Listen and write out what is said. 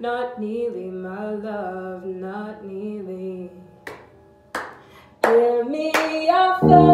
not nearly, my love, not nearly. Give me a phone.